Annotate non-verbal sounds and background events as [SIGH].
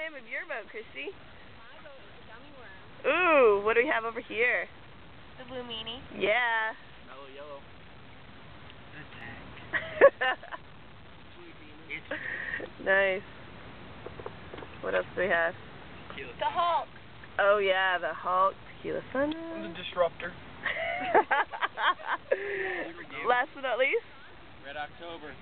name of your boat, Christy? My boat is a gummy worm. Ooh, what do we have over here? The blue meanie. Yeah. Mellow yellow. [LAUGHS] nice. What else do we have? The Hulk. Oh yeah, the Hulk, Tequila I'm Sunrise. the disruptor. [LAUGHS] Last but not least, Red October.